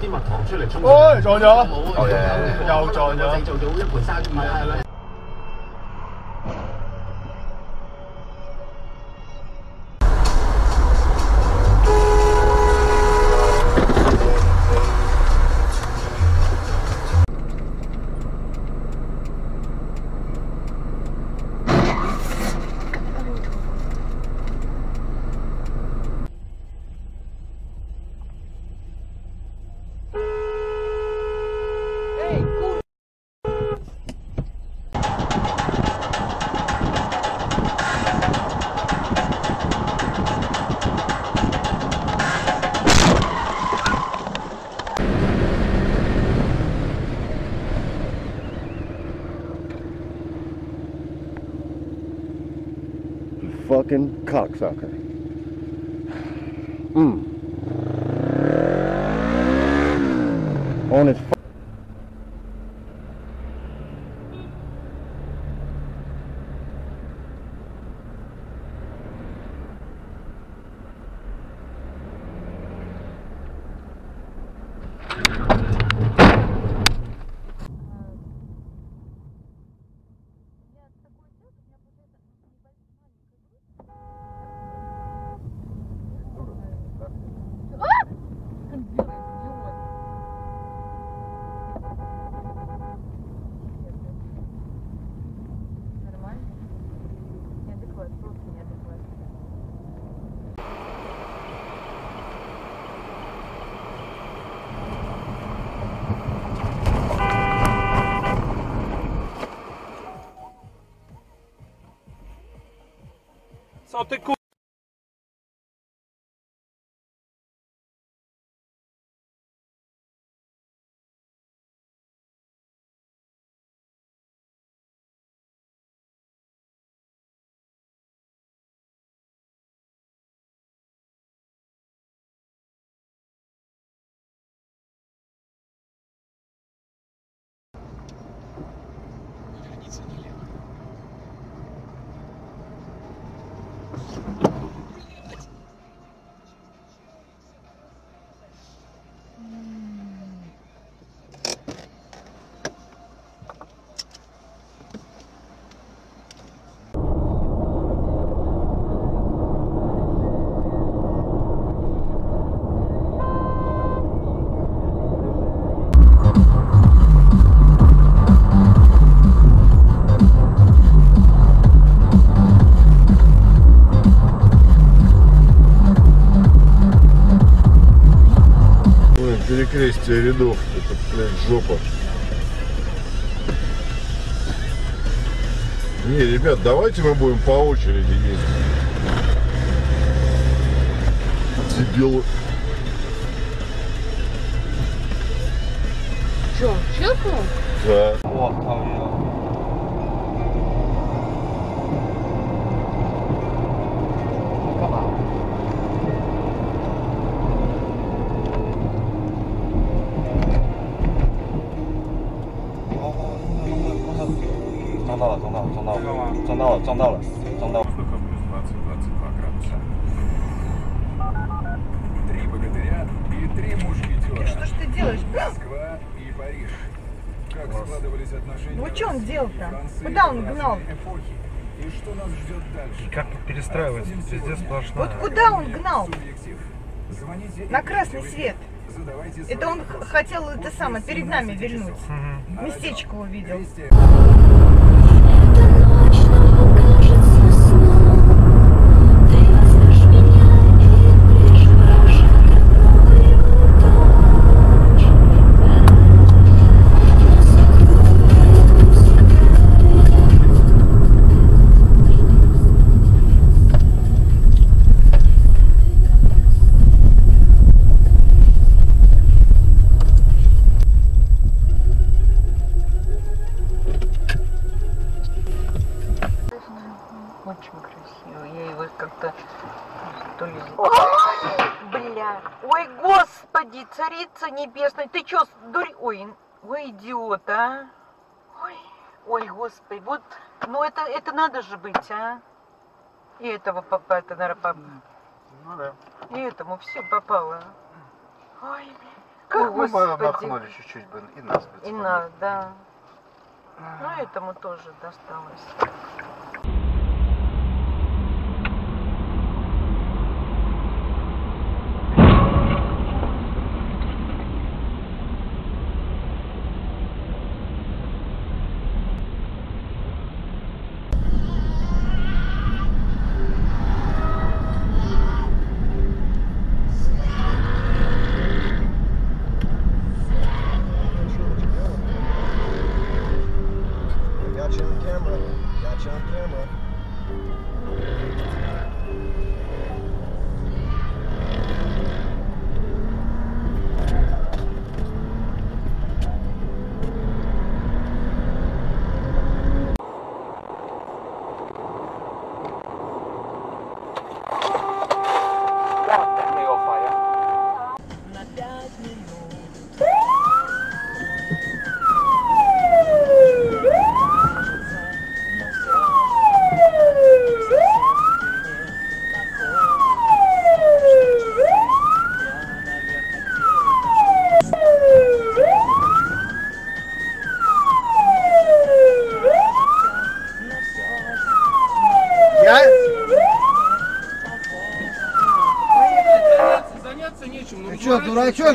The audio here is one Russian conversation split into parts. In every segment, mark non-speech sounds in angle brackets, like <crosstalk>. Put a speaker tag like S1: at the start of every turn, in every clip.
S1: 啲蜜糖出嚟沖。
S2: 哎撞咗又撞咗
S1: 我製造到一盤生意，唔係係啦。
S3: Cocksucker. <sighs> Mm. On his.
S4: Só tem
S2: que перекрестие рядов. Это, блядь, жопа. Не, ребят, давайте мы будем по очереди ездить. Дебилы.
S5: Че, чекнул?
S2: Да.
S6: Три богатыря и три мушкетера.
S5: Что ж ты делаешь?
S6: Москва и Париж. Как складывались отношения
S5: Ну, что он
S6: и
S5: делал-то? Куда он гнал?
S6: И что нас ждет дальше?
S4: Как перестраивается? Везде сплошная.
S5: Вот куда он гнал?
S6: И
S5: На красный свет. Это он хотел это самое, перед нами
S6: 17
S5: вильнуть.
S6: часов.
S4: Мгм.
S6: На
S5: Местечко увидел. Царица небесная. Ты чё, дури... Ой, ой, идиот, а? Ой, ой, господи, вот... Ну это, это надо же быть, а? И этого папа, это, наверное, папа.
S2: Ну да.
S5: И этому все попало. Ой. Как,
S7: мы бы
S5: господи.
S7: махнули чуть-чуть бы и нас бы.
S5: И
S7: цепанули.
S5: нас, да. Ну, этому тоже досталось.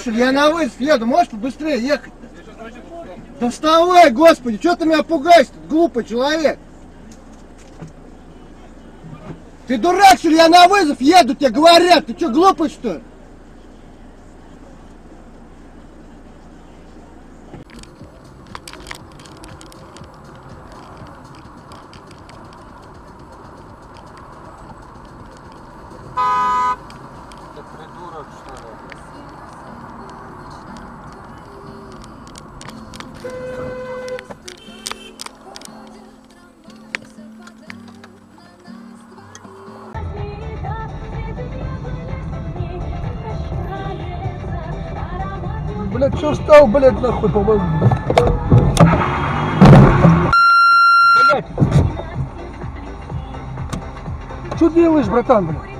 S8: Что ли? Я на вызов еду, можешь побыстрее ехать? Да вставай, господи, что ты меня пугаешь, глупый человек? Ты дурак, что ли? Я на вызов еду, тебе говорят. Ты что, глупый, что ли?
S7: Ты придурок, что ли?
S8: Блядь, что встал, блядь, нахуй, по-моему. Блядь. Что делаешь, братан, блядь?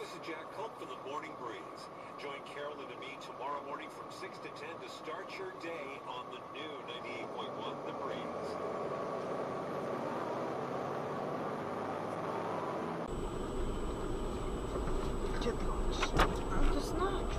S9: this is Jack Culp for the Morning Breeze. Join Carolyn and me tomorrow morning from 6 to 10 to start your day on the new 98.1 The Breeze.
S5: I'm just not.